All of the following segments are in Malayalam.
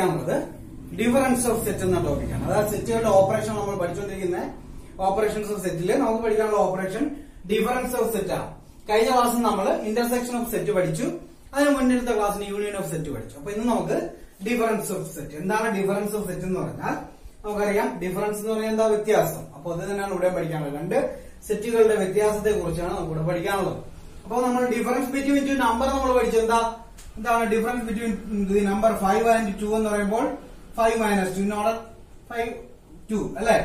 പഠിക്കാനുള്ളത് ഡിഫറൻസ് ഓഫ് സെറ്റ് എന്ന ടോപ്പിക്കാണ്. അതായത് സെറ്റുകളുടെ ഓപ്പറേഷൻ നമ്മൾ പഠിച്ചുകൊണ്ടിരിക്കുന്ന ഓപ്പറേഷൻസ് ഓഫ് സെറ്റിൽ നമുക്ക് പഠിക്കാനുള്ള ഓപ്പറേഷൻ ഡിഫറൻസ് ഓഫ് സെറ്റ്. ആണ് കഴിഞ്ഞ ക്ലാസ്സിൽ നമ്മൾ ഇന്റർസെക്ഷൻ ഓഫ് സെറ്റ് പഠിച്ചു. അതിന് മുന്നിലത്തെ ക്ലാസ്സിന് യൂണിയൻ ഓഫ് സെറ്റ് പഠിച്ചു. അപ്പൊ ഇന്ന് നമുക്ക് ഡിഫറൻസ് ഓഫ് സെറ്റ് എന്താണ് ഡിഫറൻസ് ഓഫ് സെറ്റ് എന്ന് പറഞ്ഞാൽ നമുക്കറിയാം ഡിഫറൻസ് എന്ന് പറഞ്ഞാൽ എന്താ വ്യത്യാസം? അപ്പൊ അത് തന്നെയാണ് ഇവിടെ പഠിക്കാനുള്ളത്. രണ്ട് സെറ്റുകളുടെ വ്യത്യാസത്തെ കുറിച്ചാണ് നമുക്ക് ഇവിടെ പഠിക്കാനുള്ളത്. അപ്പൊ നമ്മൾ ഡിഫറൻസ് ബിറ്റ്വീൻ ടു നമ്പർ നമ്മൾ പഠിച്ചു എന്താ? എന്താണ് difference between the number five and two എന്ന് പറയുമ്പോൾ five minus two order five two അല്ലേ?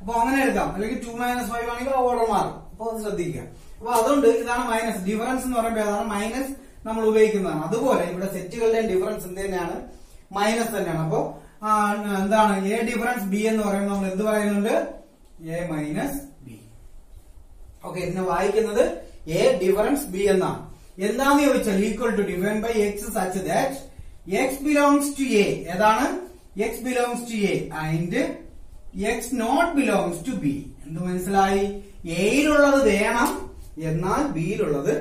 അപ്പൊ അങ്ങനെ എടുക്കാം. അല്ലെങ്കിൽ ടു മൈനസ് ഫൈവ് ആണെങ്കിൽ ഓർഡർ മാറും. അപ്പൊ അത് ശ്രദ്ധിക്കുക. അപ്പൊ അതുകൊണ്ട് ഇതാണ് മൈനസ് ഡിഫറൻസ് എന്ന് പറയുമ്പോൾ ഏതാണ് മൈനസ് നമ്മൾ ഉപയോഗിക്കുന്നതാണ്. അതുപോലെ ഇവിടെ സെറ്റുകളുടെ ഡിഫറൻസ് എന്ത് തന്നെയാണ്? മൈനസ് തന്നെയാണ്. അപ്പോ എന്താണ്? എ ഡിഫറൻസ് ബി എന്ന് പറയുമ്പോൾ നമ്മൾ എന്ത് പറയുന്നുണ്ട്? എ മൈനസ് ബി ഓക്കെ ഇതിനെ വായിക്കുന്നത് എ ഡിഫറൻസ് ബി എന്നാണ്. എന്താന്ന് ചോദിച്ചാൽ equal to define by X such that X belongs to A ഏതാണ്? X belongs to A and X not belongs to B എന്ത് മനസ്സിലായി? എയിലുള്ളത് വേണം എന്നാൽ ബിയിലുള്ളത്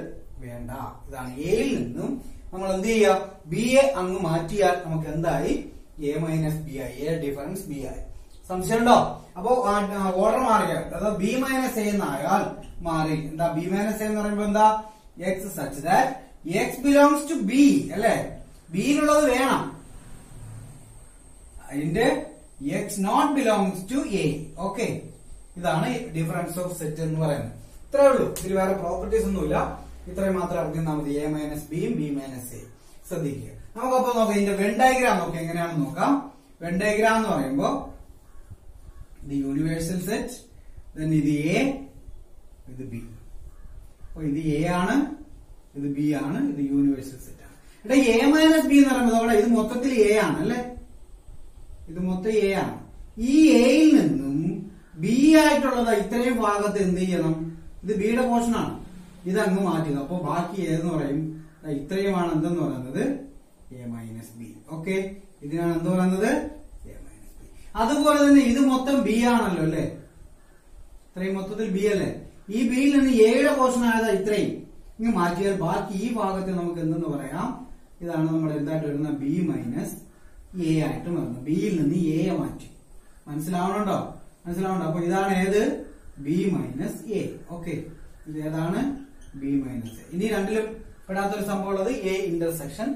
വേണ്ട. ഇതാണ് എയിൽ നിന്നും നമ്മൾ എന്ത് ചെയ്യുക? ബി എ അങ്ങ് മാറ്റിയാൽ നമുക്ക് എന്തായി? എ മൈനസ് ബി ആയി. എ ഡിഫറൻസ് ബി ആയി. സംശയമുണ്ടോ അപ്പോ ഓർഡർ മാറിയാൽ അതായത് ബി മൈനസ് എ എന്നായാൽ മാറി. എന്താ ബി മൈനസ് എ എന്ന് പറയുമ്പോ എന്താ? X such that X belongs to B അല്ലെ? ബിയിലുള്ളത് വേണം. അതിന്റെ X not belongs to A okay ഇതാണ് ഡിഫറൻസ് ഓഫ് സെറ്റ് എന്ന് പറയുന്നത്. ഇത്രേ ഉള്ളൂ. ഇതിൽ വേറെ പ്രോപ്പർട്ടീസ് ഒന്നുമില്ല. ഇത്രയും മാത്രം അറിഞ്ഞാൽ മതി എ മൈനസ് ബിയും ബി മൈനസ് എ ശ്രദ്ധിക്കുക. നമുക്കപ്പോ നോക്കാം. ഇതിന്റെ വെൻ ഡയഗ്രാം നോക്കാം എങ്ങനെയാണെന്ന് നോക്കാം. വെൻ എന്ന് പറയുമ്പോ ഇത് യൂണിവേഴ്സൽ സെറ്റ് then ഇത് എ ഇത് ബി അപ്പൊ ഇത് എ ആണ് ഇത് ബി ആണ് ഇത് യൂണിവേഴ്സൽ സെറ്റ് ആണ്. ഇവിടെ എ മൈനസ് ബി എന്ന് പറയുമ്പോൾ അവിടെ ഇത് മൊത്തത്തിൽ എ ആണ് അല്ലെ? ഇത് മൊത്തം എ ആണ്. ഈ എയിൽ നിന്നും ബി ആയിട്ടുള്ളത് ഇത്രയും ഭാഗത്ത് എന്ത് ചെയ്യണം? ഇത് ബിയുടെ പോർഷൻ ആണ്. ഇത് അങ്ങ് മാറ്റുക. അപ്പൊ ബാക്കി ഏതെന്ന് പറയും. ഇത്രയുമാണ് എന്തെന്ന് പറയുന്നത്? എ മൈനസ് ബി ഓക്കെ ഇതിനാണ് എന്ത് പറയുന്നത്? എ മൈനസ് ബി അതുപോലെ തന്നെ ഇത് മൊത്തം ബി ആണല്ലോ അല്ലെ? ഇത്രയും മൊത്തത്തിൽ ബി അല്ലേ? ഈ ബിയിൽ നിന്ന് എയുടെ പോർഷൻ ആയത് ഇത്രയും. ഇങ്ങനെ മാറ്റിയാൽ ബാക്കി ഈ ഭാഗത്തെ നമുക്ക് എന്തെന്ന് പറയാം? ഇതാണ് നമ്മൾ എന്തായിട്ട് വരുന്ന ബി മൈനസ് എ ആയിട്ട് വരുന്നത്. ബിയിൽ നിന്ന് എ മാറ്റി. മനസ്സിലാവണുണ്ടോ? മനസ്സിലാവണോ അപ്പൊ ഇതാണ് ഏത്? ബി മൈനസ് എ ഓക്കെ ഇത് ഏതാണ്? ബി മൈനസ് എ ഇനി രണ്ടിലും പെടാത്തൊരു സംഭവം ഉള്ളത് എ ഇന്റർസെക്ഷൻ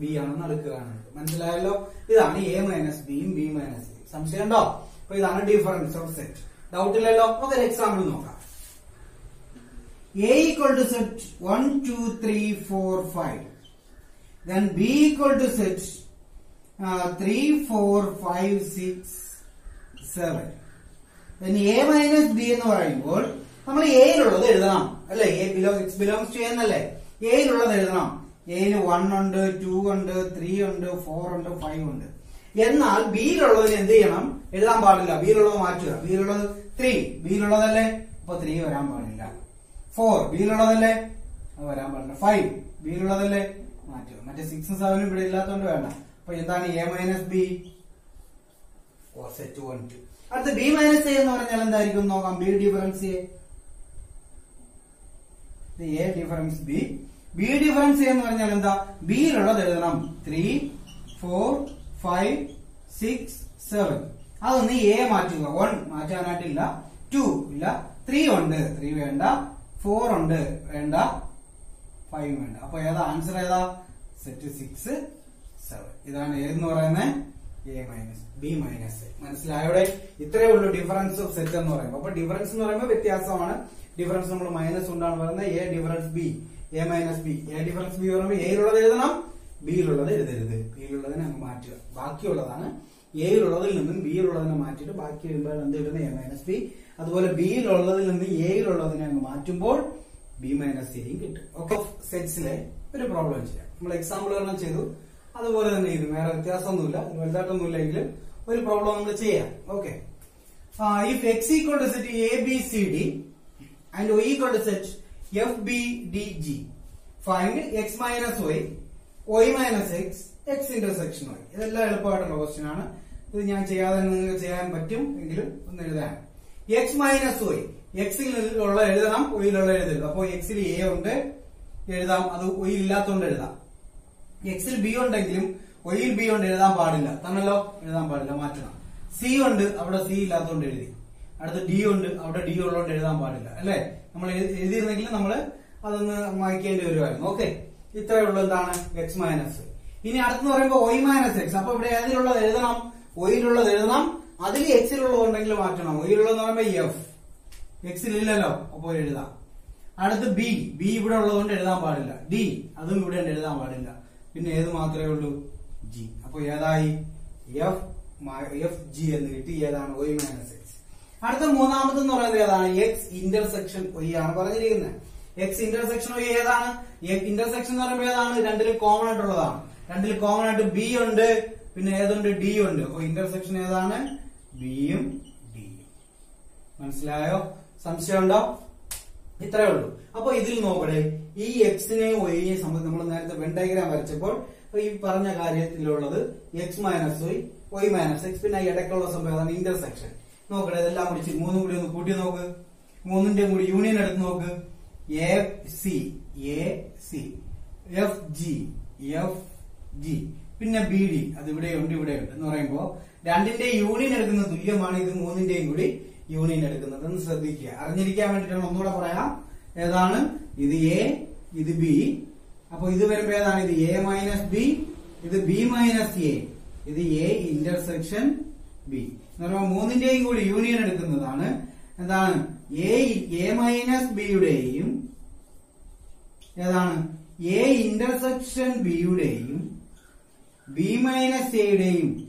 ബി ആണെന്ന് എടുക്കുകയാണ് മനസ്സിലായല്ലോ? ഇതാണ് എ മൈനസ് ബിയും ബി മൈനസ് എ സംശയമുണ്ടോ? അപ്പൊ ഇതാണ് ഡിഫറൻസ് ഓഫ് സെറ്റ് ഡൗട്ട് ഇല്ലല്ലോ? നമുക്കൊരു എക്സാമ്പിൾ നോക്കാം. A equal to set 1, 2, 3, 4, 5. Then B equal to set uh, 3, 4, 5, 6, 7. Then A minus B എന്ന് പറയുമ്പോൾ നമ്മൾ എയിലുള്ളത് എഴുതണം അല്ലേ? A below X belongs to എന്നല്ലേ? എയിലുള്ളത് എഴുതണം. എയിൽ വൺ ഉണ്ട് ടു ഉണ്ട് ത്രീ ഉണ്ട് ഫോർ ഉണ്ട് ഫൈവ് ഉണ്ട്. എന്നാൽ ബിയിലുള്ളതിന് എന്ത് ചെയ്യണം? എഴുതാൻ പാടില്ല. ബിയിലുള്ളത് മാറ്റുക. ബിയിലുള്ളത് ത്രീ ബിയിലുള്ളതല്ലേ അപ്പൊ ത്രീ വരാൻ പാടില്ല. ഫോർ ബിയിലുള്ളതല്ലേ അത് വരാൻ പാടില്ല. ഫൈവ് ബിയിലുള്ളതല്ലേ മാറ്റുക മറ്റേ സിക്സും സെവനും ഇവിടെ ഇല്ലാത്തതുകൊണ്ട് വേണ്ട. അപ്പൊ എന്താണ് A minus B or set one two അടുത്ത ബി മൈനസ് എ എന്ന് പറഞ്ഞാൽ എന്തായിരിക്കും നോക്കാം. B difference A A difference B B difference എന്ന് പറഞ്ഞാൽ എന്താ? ബിയിലുള്ളത് എഴുതണം. Three four five six seven അതൊന്ന് എ മാറ്റുക. വൺ മാറ്റാനായിട്ടില്ല. ടു ഇല്ല. ത്രീ ഉണ്ട്. ത്രീ വേണ്ട. ഫോർ ഉണ്ട്. വേണ്ട. ഫൈവ് വേണ്ട. അപ്പൊ ഏതാ? ആൻസർ ഏതാ? സെറ്റ് സിക്സ് സെവൻ ഇതാണ് ഏതെന്ന് പറയുന്നത് A minus B minus A മനസ്സിലായോടെ? ഇത്രയേ ഉള്ളൂ ഡിഫറൻസ് ഓഫ് സെറ്റ് എന്ന് പറയുമ്പോൾ അപ്പൊ ഡിഫറൻസ് എന്ന് പറയുമ്പോൾ വ്യത്യാസമാണ്. ഡിഫറൻസ് നമ്മൾ മൈനസ് ഉണ്ടാണ് പറയുന്നത്. A difference B A minus B A difference B പറയുമ്പോൾ എയിലുള്ളത് എഴുതണം. ബിയിലുള്ളത് എഴുതരുത്. ബിയിലുള്ളതിനെ അങ്ങ് മാറ്റുക. ബാക്കിയുള്ളതാണ് എയിലുള്ളതിൽ നിന്നും ബിയിലുള്ളതിനെ മാറ്റിയിട്ട് ബാക്കി വരുമ്പോൾ എന്ത് എഴുതുന്നത് എ മൈനസ് ബി അതുപോലെ ബിയിലുള്ളതിൽ നിന്ന് എയിലുള്ളതിനെ അങ്ങ് മാറ്റുമ്പോൾ ബി മൈനസ് എയും കിട്ടും. ഓക്കെ സെറ്റ്സിലെ ഒരു പ്രോബ്ലം ചെയ്യാം നമ്മൾ എക്സാമ്പിൾ ഒരെണ്ണം ചെയ്തു. അതുപോലെ തന്നെ ഇത് വേറെ വ്യത്യാസമൊന്നുമില്ല. വലുതായിട്ടൊന്നുമില്ലെങ്കിലും ഒരു പ്രോബ്ലം നമ്മൾ ചെയ്യാം. Okay if X equal to set A B C D and O equal to set F B D G find X minus Y Y minus X X intersection Y ഇതെല്ലാം എളുപ്പമായിട്ടുള്ള ക്വസ്റ്റ്യൻ ആണ്. ഇത് ഞാൻ ചെയ്യാതെ നിങ്ങൾക്ക് ചെയ്യാൻ പറ്റും എങ്കിലും ഒന്ന് എഴുതാൻ. എക്സ് മൈനസ് വൈ എക്സിൽ ഉള്ള എഴുതണം ഒയിലുള്ള എഴുതരുത്. അപ്പോ എക്സിൽ എ ഉണ്ട് എഴുതാം. അത് ഒയിൽ ഇല്ലാത്തതുകൊണ്ട് എഴുതാം. എക്സിൽ ബി ഉണ്ടെങ്കിലും ഒയിൽ ബി കൊണ്ട് എഴുതാൻ പാടില്ല. തന്നല്ലോ? എഴുതാൻ പാടില്ല. മാറ്റണം. സി ഉണ്ട് അവിടെ സി ഇല്ലാത്തതുകൊണ്ട് എഴുതി. അടുത്ത് ഡി ഉണ്ട് അവിടെ ഡി ഉള്ളതുകൊണ്ട് എഴുതാൻ പാടില്ല. അല്ലെ? നമ്മൾ എഴുതിയിരുന്നെങ്കിൽ നമ്മൾ അതൊന്ന് വായിക്കേണ്ടി വരുമായിരുന്നു ഓക്കെ ഇത്രയേ ഉള്ളൂ എന്താണ്? എക്സ് മൈനസ് ഇനി അടുത്തെന്ന് പറയുമ്പോൾ ഒയ് മൈനസ് എക്സ് അപ്പൊ ഇവിടെ ഏതിലുള്ളത് എഴുതണം? ഒയിലുള്ളത് എഴുതണം. അതിൽ എക്സിലുള്ള ഉണ്ടെങ്കിൽ മാറ്റണം. ഒയിലുള്ളതെന്ന് പറയുമ്പോൾ എഫ് എക്സിൽ ഇല്ലല്ലോ. അപ്പോൾ എഴുതാം. അടുത്ത് ബി ബി ഇവിടെ ഉള്ളതുകൊണ്ട് എഴുതാൻ പാടില്ല. ഡി അതും ഇവിടെ എഴുതാൻ പാടില്ല. പിന്നെ ഏത് മാത്രമേ ഉള്ളൂ? ജി അപ്പൊ ഏതായി? എഫ് എഫ് ജി എന്ന് കിട്ടി. ഏതാണ്? ഒയ് മൈനസ് എക്സ് അടുത്ത മൂന്നാമത്തെ എന്ന് പറയുന്നത് ഏതാണ്? എക്സ് ഇന്റർസെക്ഷൻ ഒയ് ആണ് പറഞ്ഞിരിക്കുന്നത്. എക്സ് ഇന്റർസെക്ഷൻ ഒയ് ഏതാണ്? ഇന്റർസെക്ഷൻ എന്ന് പറയുമ്പോൾ ഏതാണ്? രണ്ടിൽ കോമൺ ആയിട്ടുള്ളതാണ്. രണ്ടിൽ കോമൺ ആയിട്ട് ബി ഉണ്ട്. പിന്നെ ഏതുണ്ട്? ഡി ഉണ്ട്. അപ്പൊ ഇന്റർസെക്ഷൻ ഏതാണ്? ബിയും ഡിയും. മനസ്സിലായോ? സംശയമുണ്ടോ? ഇത്രേ ഉള്ളൂ. അപ്പൊ ഇതിൽ നോക്കണേ ഈ എക്സിനെയും ഒയിനെയും സംബന്ധിച്ച് നമ്മൾ നേരത്തെ വെൻ ഡയഗ്രാം വരച്ചപ്പോൾ ഈ പറഞ്ഞ കാര്യത്തിലുള്ളത് X minus Y Y minus X പിന്നെ ഇടയ്ക്കുള്ള സംഭവം ഇന്റർസെക്ഷൻ നോക്കണേ ഇതെല്ലാം കൂടി മൂന്നും കൂടി ഒന്ന് കൂട്ടി നോക്ക്. മൂന്നിന്റെയും കൂടി യൂണിയൻ എടുത്ത് നോക്ക്. A C A C F G F G പിന്നെ ബി ഡി അത് ഇവിടെ ഉണ്ട് ഇവിടെ ഉണ്ട് എന്ന് പറയുമ്പോ രണ്ടിന്റെ യൂണിയൻ എടുക്കുന്നത് തുല്യമാണ് ഇത് മൂന്നിന്റെയും കൂടി യൂണിയൻ എടുക്കുന്നത്. എന്ന് ശ്രദ്ധിക്കുക. അറിഞ്ഞിരിക്കാൻ വേണ്ടിയിട്ടാണ് ഒന്നുകൂടെ പറയാം. ഏതാണ്? ഇത് എ ഇത് ബി അപ്പൊ ഇത് വരുമ്പോ ഏതാണ്? ഇത് എ മൈനസ് ബി ഇത് ബി മൈനസ് എ ഇത് എ ഇന്റർസെക്ഷൻ ബി എന്ന് പറയുമ്പോൾ മൂന്നിന്റെയും കൂടി യൂണിയൻ എടുക്കുന്നതാണ്. എന്താണ്? എ എ മൈനസ് ബിയുടെയും ഏതാണ്? എ ഇന്റർസെക്ഷൻ ബിയുടെയും ബി മൈനസ് എയുടെയും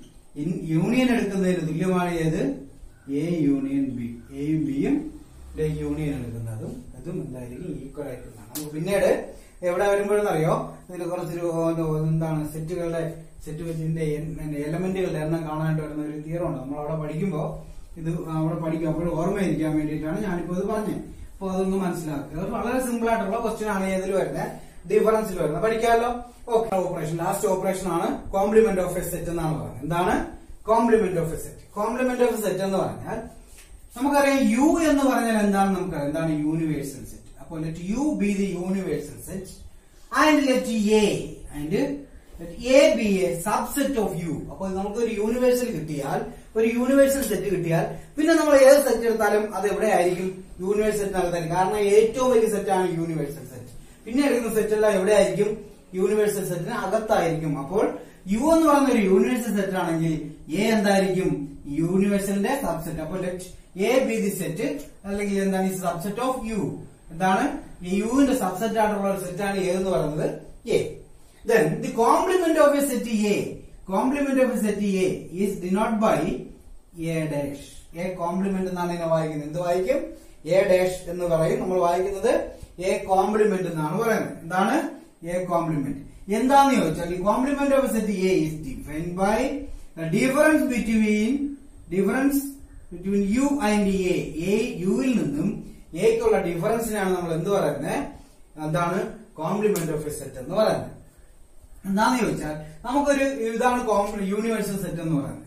യൂണിയൻ എടുക്കുന്നതിന് തുല്യമാണ് ഏത് എ യൂണിയൻ ബി എയും ബിയും യൂണിയൻ എടുക്കുന്നതും അതും എന്തായിരിക്കും ഈക്വൽ ആയിട്ടുള്ളതാണ്. നമുക്ക് പിന്നീട് എവിടെ വരുമ്പോഴെന്നറിയോ? ഇതിൽ കുറച്ചൊരു ഓ, എന്താണ് സെറ്റുകളുടെ സെറ്റ് വെച്ചിന്റെ എലമെന്റുകളുടെ എണ്ണം കാണാനായിട്ട് വരുന്ന ഒരു തിയറം ഉണ്ട്. നമ്മൾ അവിടെ പഠിക്കുമ്പോൾ ഇത് അവിടെ പഠിക്കും അപ്പോൾ ഓർമ്മയിരിക്കാൻ വേണ്ടിയിട്ടാണ് ഞാനിപ്പോ ഇത് പറഞ്ഞത്. അപ്പൊ അതൊന്ന് മനസ്സിലാക്കുക. വളരെ സിമ്പിൾ ആയിട്ടുള്ള ക്വസ്റ്റ്യൻ ആണ് ഏതിൽ വരുന്നത്. ഡിഫറൻസിൽ വരുന്നത്. പഠിക്കാമല്ലോ? ഓക്കെ ഓപ്പറേഷൻ ലാസ്റ്റ് ഓപ്പറേഷൻ ആണ് കോംപ്ലിമെന്റ് ഓഫ് എ സെറ്റ് എന്നാണ് പറയുന്നത്. എന്താണ്? Complement of a set complement of set എന്ന് പറഞ്ഞാൽ നമുക്കറിയാം യു എന്ന് പറഞ്ഞാൽ എന്താണ് നമുക്കറിയാം? എന്താണ് യൂണിവേഴ്സൽ സെറ്റ് അപ്പോൾ let U be the universal set and let A and A B a subset of U അപ്പോൾ നമുക്ക് ഒരു യൂണിവേഴ്സൽ കിട്ടിയാൽ ഒരു യൂണിവേഴ്സൽ സെറ്റ് കിട്ടിയാൽ പിന്നെ നമ്മൾ ഏത് സെറ്റ് എടുത്താലും അത് എവിടെ ആയിരിക്കും? യൂണിവേഴ്സൽ സെറ്റിനകത്തായിരിക്കും കാരണം ഏറ്റവും വലിയ സെറ്റാണ് യൂണിവേഴ്സൽ സെറ്റ് പിന്നെ എടുക്കുന്ന സെറ്റ് എല്ലാം എവിടെ ആയിരിക്കും യൂണിവേഴ്സൽ സെറ്റിന് അകത്തായിരിക്കും. അപ്പോൾ യു എന്ന് പറയുന്ന ഒരു യൂണിവേഴ്സൽ സെറ്റ് ആണെങ്കിൽ എ എന്തായിരിക്കും? യൂണിവേഴ്സലിന്റെ സബ്സെറ്റ് അപ്പോൾ എ ബി ദി സെറ്റ് അല്ലെങ്കിൽ എന്താണ് സബ്സെറ്റ് ഓഫ് യു എന്താണ്? യുവിന്റെ സബ്സെറ്റ് ആയിട്ടുള്ള ഒരു സെറ്റാണ് എ എന്ന് പറയുന്നത് A then the complement of a set A complement of a set A is denote by A dash A complement എന്നാണ് ഇതിനെ വായിക്കുന്നത്. എന്ത് വായിക്കും? എ ഡാഷ് എന്ന് പറയും. നമ്മൾ വായിക്കുന്നത് A കോംപ്ലിമെന്റ് എന്നാണ് പറയുന്നത്. എന്താണ്? എ കോംപ്ലിമെന്റ് എന്താന്ന് ചോദിച്ചാൽ ഈ complement of set A is defined by difference between difference between U and A A യുവിൽ നിന്നും എക്കുള്ള ഡിഫറൻസിനാണ് നമ്മൾ എന്ത് പറയുന്നത് എന്താണ്? കോംപ്ലിമെന്റ് ഓഫ് എ സെറ്റ് എന്ന് പറയുന്നത്. എന്താന്ന് ചോദിച്ചാൽ നമുക്കൊരു ഇതാണ് യൂണിവേഴ്സൽ സെറ്റ് എന്ന് പറയുന്നത്.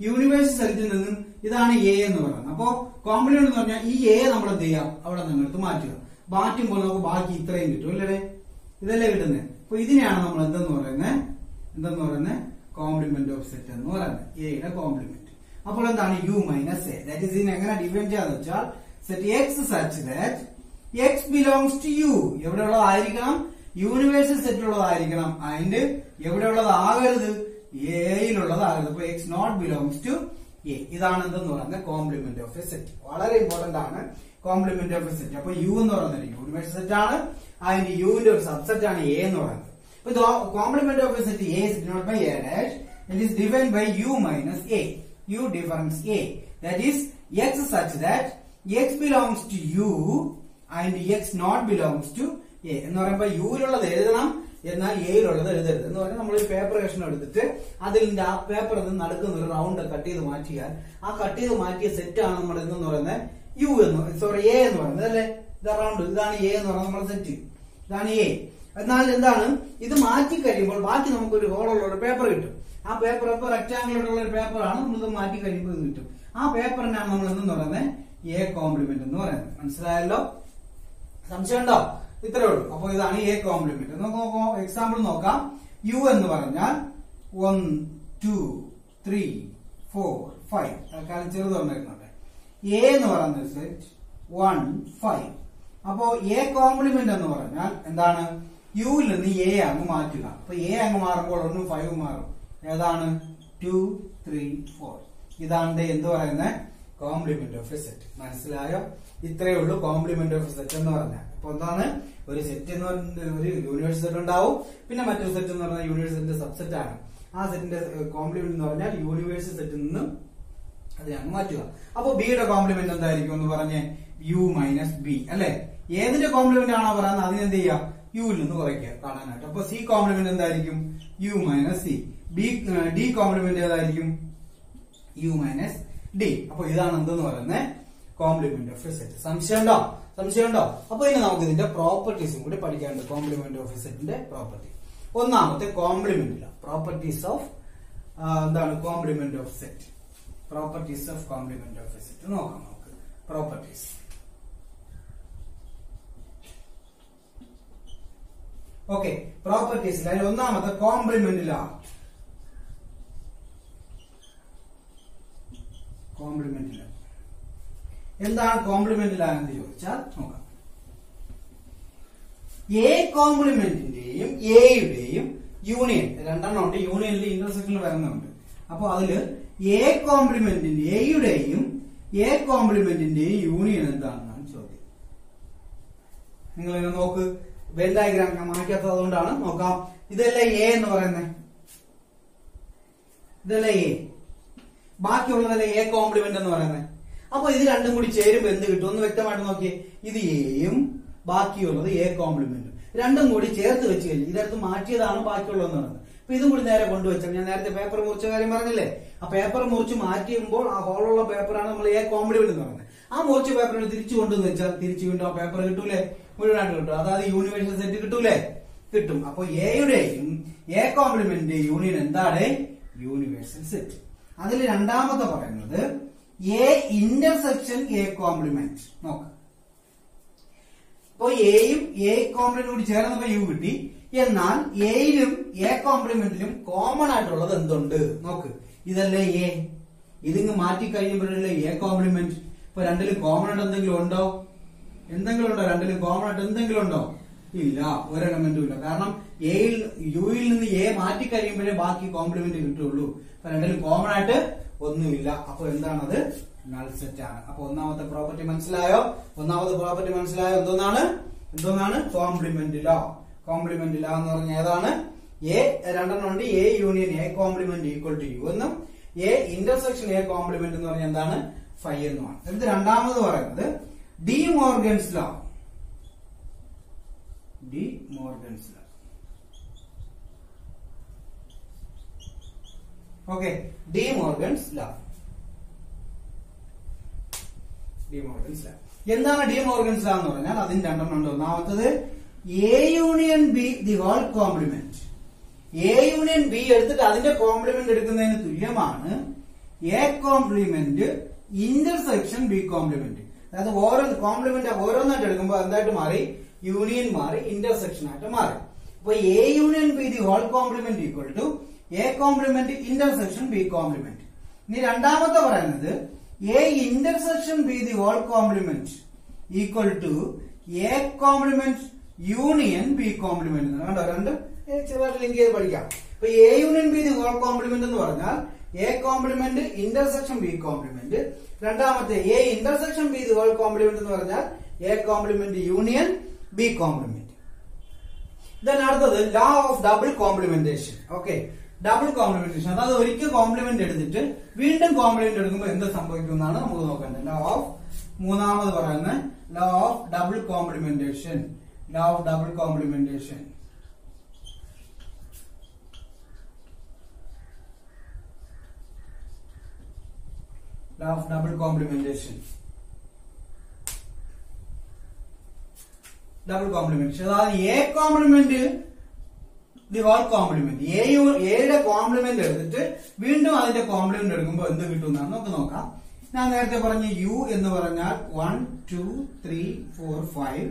യൂണിവേഴ്സൽ സെറ്റിൽ നിന്നും ഇതാണ് എ എന്ന് പറയുന്നത്. അപ്പോ കോംപ്ലിമെന്റ് എന്ന് പറഞ്ഞാൽ ഈ എ നമ്മൾ എന്ത് ചെയ്യാം? അവിടെ നിങ്ങൾക്ക് മാറ്റുക. മാറ്റുമ്പോൾ നമുക്ക് ബാക്കി ഇത്രയും കിട്ടും അല്ലേ ഇതല്ലേ കിട്ടുന്നത് അപ്പൊ ഇതിനെയാണ് നമ്മൾ എന്തെന്ന് പറയുന്നത് എന്തെന്ന് പറയുന്നത് കോംപ്ലിമെന്റ് ഓഫ് സെറ്റ് എന്ന് പറയുന്നത് എയുടെ കോംപ്ലിമെന്റ് അപ്പോൾ എന്താണ്? U minus A that is ഇതിനെ എങ്ങനെ ഡിഫൈൻ ചെയ്യാന്ന് വെച്ചാൽ set X such that X belongs to U എവിടെ ഉള്ളതായിരിക്കണം യൂണിവേഴ്സൽ സെറ്റ് ഉള്ളതായിരിക്കണം. ആൻഡ് അതിന്റെ എവിടെയുള്ളതാകരുത് എയിലുള്ളതാകരുത് അപ്പൊ X not belongs to A ഇതാണ് എന്തെന്ന് പറയുന്നത് കോംപ്ലിമെന്റ് ഓഫ് എ സെറ്റ് വളരെ ഇമ്പോർട്ടന്റ് ആണ്. കോംപ്ലിമെന്റ് ഓഫ് സെറ്റ് അപ്പൊ യു എന്ന് പറയുന്നത് യൂണിവേഴ്സൽ സെറ്റ് ആണ്. അതിന്റെ യുവിന്റെ ഒരു സബ്സെറ്റ് ആണ് എ എന്ന് പറയുന്നത്. അപ്പൊ complement of set A is denote by A dash it is define by U minus A U difference A that is X such that X belongs to U and X not belongs to A എന്ന് പറയുമ്പോൾ യുവിലുള്ളത് എഴുതണം. എന്നാൽ എയിലുള്ളത് എഴുതരുത്. എന്ന് പറഞ്ഞാൽ നമ്മൾ ഒരു പേപ്പർ കഷ്ണം എടുത്തിട്ട് അതിന്റെ ആ പേപ്പർ നടക്കുന്ന ഒരു റൗണ്ട് കട്ട് ചെയ്ത് മാറ്റിയാൽ ആ കട്ട് ചെയ്ത് മാറ്റിയ സെറ്റ് ആണ് നമ്മൾ എന്ന് പറയുന്നത്? യു എന്ന് സോറി എ എന്ന് പറയുന്നത് അല്ലേ ഇത് ഇതാണ് എ എന്ന് പറയുന്നത് നമ്മുടെ സെറ്റ് ഇതാണ് എ എന്നാൽ എന്താണ്? ഇത് മാറ്റി കഴിയുമ്പോൾ ബാക്കി നമുക്ക് ഒരു ഹോളുള്ള ഒരു പേപ്പർ കിട്ടും. ആ പേപ്പർ ഇപ്പൊ റെക്ടാംഗിൾ ഉള്ള ഒരു പേപ്പറാണ് നമ്മളിത് മാറ്റി കഴിയുമ്പോൾ ഇത് കിട്ടും. ആ പേപ്പറിനാണ് നമ്മൾ എന്തെന്ന് പറയുന്നത് എ കോംപ്ലിമെന്റ് എന്ന് പറയുന്നത്. മനസ്സിലായല്ലോ? സംശയം ഉണ്ടോ? ഇത്രേ ഉള്ളൂ. അപ്പൊ ഇതാണ് എ കോംപ്ലിമെന്റ് നമുക്ക് എക്സാമ്പിൾ നോക്കാം. യു എന്ന് പറഞ്ഞാൽ one two three four five തൽക്കാലം ചെറുത് വന്നിരുന്നുണ്ട് എ എന്ന് പറയുന്ന സെറ്റ് വൺ ഫൈവ് അപ്പോ എ കോംപ്ലിമെന്റ് എന്ന് പറഞ്ഞാൽ എന്താണ്? യുവിൽ നിന്ന് എ അങ്ങ് മാറ്റുക. അപ്പൊ എ അങ്ങ് മാറുമ്പോൾ ഒന്നും ഫൈവ് മാറും. ഏതാണ്? ടു ത്രീ ഫോർ ഇതാണ് എന്ത് പറയുന്നത് കോംപ്ലിമെന്റ് ഓഫ് എ സെറ്റ് മനസ്സിലായോ? ഇത്രയേ ഉള്ളൂ കോംപ്ലിമെന്റ് ഓഫ് എ സെറ്റ് എന്ന് പറഞ്ഞാൽ. അപ്പൊ എന്താണ്? ഒരു സെറ്റ് എന്ന് പറഞ്ഞ ഒരു യൂണിവേഴ്സ് സെറ്റ് ഉണ്ടാവും. പിന്നെ മറ്റൊരു സെറ്റ് എന്ന് പറഞ്ഞാൽ യൂണിവേഴ്സ് സെറ്റിന്റെ സബ്സെറ്റ് ആണ്. ആ സെറ്റിന്റെ കോംപ്ലിമെന്റ് എന്ന് പറഞ്ഞാൽ യൂണിവേഴ്സ് സെറ്റിൽ നിന്നും അതിനെ അങ്ങ് മാറ്റുക. അപ്പൊ ബിയുടെ കോംപ്ലിമെന്റ് എന്തായിരിക്കും എന്ന് പറഞ്ഞ് യു മൈനസ് ബി അല്ലെ? ഏതിന്റെ കോംപ്ലിമെന്റ് ആണോ പറയുന്നത്? അതിനെന്ത് ചെയ്യുക? യുവിൽ നിന്ന് കുറയ്ക്കുക കാണാനായിട്ട്. അപ്പൊ സി കോംപ്ലിമെന്റ് എന്തായിരിക്കും? U minus C B D complement ഏതായിരിക്കും? യു മൈനസ് ഡി അപ്പൊ ഇതാണ് എന്തെന്ന് പറയുന്നത് കോംപ്ലിമെന്റ് ഓഫ് സെറ്റ് സംശയം ഉണ്ടോ? സംശയം ഉണ്ടോ? അപ്പൊ ഇനി നമുക്ക് ഇതിന്റെ പ്രോപ്പർട്ടീസും കൂടി പഠിക്കാനുണ്ട്. കോംപ്ലിമെന്റ് ഓഫ് സെറ്റിന്റെ പ്രോപ്പർട്ടി ഒന്നാമത്തെ കോംപ്ലിമെന്റ് പ്രോപ്പർട്ടീസ് ഓഫ് എന്താണ്? Complement of set properties of complement of a set നോക്കാം നമുക്ക്. പ്രോപ്പർട്ടീസ് ഓക്കെ പ്രോപ്പർട്ടീസിൽ അതിൽ ഒന്നാമത്തെ കോംപ്ലിമെന്റ് ലാ. കോംപ്ലിമെന്റ് ലാ. എന്താണ് കോംപ്ലിമെന്റ് ലാ എന്ന് ചോദിച്ചാൽ നോക്കാം. എ കോംപ്ലിമെന്റിന്റെയും എയുടെയും യൂണിയൻ രണ്ടെണ്ണം ഉണ്ട്. യൂണിയനിൽ ഇന്റർസെക്ഷനിൽ വരുന്നുണ്ട്. അപ്പൊ അതിൽ എ കോംപ്ലിമെന്റിന്റെ എയുടെയും എ കോംപ്ലിമെന്റിന്റെയും യൂണിയൻ എന്താണെന്നാണ് ചോദ്യം. നിങ്ങൾ ഇങ്ങനെ നോക്ക്. വെൻ ഡയഗ്രാം ഞാൻ മാറ്റാത്തത് കൊണ്ടാണ്. നോക്കാം. ഇതല്ലേ എ എന്ന് പറയുന്നത് ഇതല്ലേ എ ബാക്കിയുള്ളതല്ലേ എ കോംപ്ലിമെന്റ് എന്ന് പറയുന്നത് അപ്പൊ ഇത് രണ്ടും കൂടി ചേരുമ്പോ എന്ത് കിട്ടും? ഒന്ന് വ്യക്തമായിട്ട് നോക്കിയേ. ഇത് എയും ബാക്കിയുള്ളത് എ കോംപ്ലിമെന്റും രണ്ടും കൂടി ചേർത്ത് വെച്ച് കഴിഞ്ഞു ഇതെടുത്ത് മാറ്റിയതാണ് ബാക്കിയുള്ളതെന്ന് പറയുന്നത്. അപ്പൊ ഇതും കൂടി നേരെ കൊണ്ടുവച്ചാൽ ഞാൻ നേരത്തെ പേപ്പർ മുറിച്ച കാര്യം പറഞ്ഞില്ലേ? ആ പേപ്പർ മുറിച്ച് മാറ്റിയുമ്പോൾ ആ ഹോളുള്ള പേപ്പറാണ് നമ്മൾ എ കോംപ്ലിമെന്റ് എന്ന് പറയുന്നത്. ആ മുറിച്ച പേപ്പറിന് തിരിച്ചു കൊണ്ടുവന്ന് വെച്ചാൽ തിരിച്ചു വീണ്ടും ആ പേപ്പർ കിട്ടൂലേ? മുഴുവനായിട്ട് കിട്ടും. അതായത് യൂണിവേഴ്സൽ സെറ്റ് കിട്ടൂലേ? കിട്ടും. അപ്പൊ എയുടെയും എ കോംപ്ലിമെന്റ് യൂണിയൻ എന്താണ്? യൂണിവേഴ്സൽ സെറ്റ് അതിൽ രണ്ടാമത്തെ പറയുന്നത് എ ഇന്റർസെക്ഷൻ എ കോംപ്ലിമെന്റ് നോക്കാം. അപ്പൊ എയും എ കോംപ്ലിമെന്റ് കൂടി ചേർന്നപ്പോ യു കിട്ടി. എന്നാൽ എയിലും എ കോംപ്ലിമെന്റിലും കോമൺ ആയിട്ടുള്ളത് എന്തുണ്ട്? നോക്ക്. ഇതല്ലേ എ ഇതിങ്ങ് മാറ്റി കഴിയുമ്പോഴല്ലേ എ കോംപ്ലിമെന്റ് ഇപ്പൊ രണ്ടിലും കോമൺ ആയിട്ട് എന്തെങ്കിലും ഉണ്ടോ? എന്തെങ്കിലും ഉണ്ടോ? രണ്ടിലും കോമൺ ആയിട്ട് എന്തെങ്കിലും ഉണ്ടോ? ഇല്ല. ഒരു എലമെന്റും ഇല്ല. കാരണം എയിൽ യുയിൽ നിന്ന് എ മാറ്റി കഴിയുമ്പോഴേ ബാക്കി കോംപ്ലിമെന്റ് കിട്ടുള്ളൂ അപ്പൊ രണ്ടിലും കോമൺ ആയിട്ട് ഒന്നുമില്ല. അപ്പൊ എന്താണത്? നൾ സെറ്റ് ആണ്. അപ്പൊ ഒന്നാമത്തെ പ്രോപ്പർട്ടി മനസ്സിലായോ? ഒന്നാമത്തെ പ്രോപ്പർട്ടി മനസ്സിലായോ? എന്തോന്നാണ്? എന്തോന്നാണ്? Complement law. കോംപ്ലിമെന്റ് ഇല്ല എന്ന് പറഞ്ഞ ഏതാണ്? എ രണ്ടെണ്ണം ഉണ്ട്. A union A complement equal to U എന്നും എ ഇന്റർസെക്ഷൻ എ കോംപ്ലിമെന്റ് എന്ന് പറഞ്ഞാൽ എന്താണ്? ഫൈ എന്നുമാണ്. എന്നിട്ട് രണ്ടാമത് പറയുന്നത് De Morgan's law De Morgan's law okay De Morgan's law De Morgan's law എന്താണ് ഡി മോർഗൻസ് ലോ എന്ന് പറഞ്ഞാൽ അതിന് രണ്ടെണ്ണം ഉണ്ട്. ഒന്നാമത്തത് A union B the whole complement A union B എടുത്തിട്ട് അതിന്റെ കോംപ്ലിമെന്റ് എടുക്കുന്നതിന് തുല്യമാണ്. A complement intersection B complement അതായത് ഓരോ കോംപ്ലിമെന്റ് ഓരോന്നായിട്ട് എടുക്കുമ്പോൾ എന്തായിട്ട് മാറി? യൂണിയൻ മാറി ഇന്റർസെക്ഷൻ ആയിട്ട് മാറി. അപ്പൊ A union B the whole complement equal to A complement intersection B complement ഇനി രണ്ടാമത്തെ പറയുന്നത് A intersection B the whole complement equal to A complement union B complement കണ്ടോ? രണ്ട് ചെറുതായിട്ട് ലിങ്ക് ചെയ്ത് പഠിക്കാം. അപ്പൊ A union B whole complement എന്ന് പറഞ്ഞാൽ A complement intersection B complement രണ്ടാമത്തെ A intersection B whole complement എന്ന് പറഞ്ഞാൽ A complement union B complement then അടുത്തത് law of double complementation okay double complementation അതായത് ഒരിക്കൽ കോംപ്ലിമെന്റ് എടുത്തിട്ട് വീണ്ടും കോംപ്ലിമെന്റ് എടുക്കുമ്പോൾ എന്ത് സംഭവിക്കും എന്നാണ് നമുക്ക് നോക്കേണ്ടത്. ലോ ഓഫ് മൂന്നാമത് പറയുന്നത് law of double complementation law double complementation. of double complementation. Double complement അതായത് A complement the whole complement എയുടെ കോംപ്ലിമെന്റ് എടുത്തിട്ട് വീണ്ടും അതിന്റെ കോംപ്ലിമെന്റ് എടുക്കുമ്പോൾ എന്ത് കിട്ടും നമുക്ക് നോക്കാം. ഞാൻ നേരത്തെ പറഞ്ഞ യു എന്ന് പറഞ്ഞാൽ one two three four five